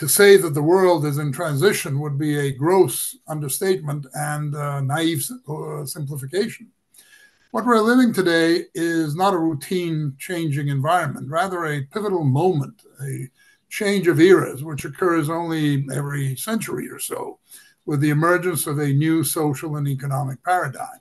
to say that the world is in transition would be a gross understatement and uh, naive uh, simplification. What we're living today is not a routine changing environment, rather a pivotal moment, a change of eras, which occurs only every century or so, with the emergence of a new social and economic paradigm.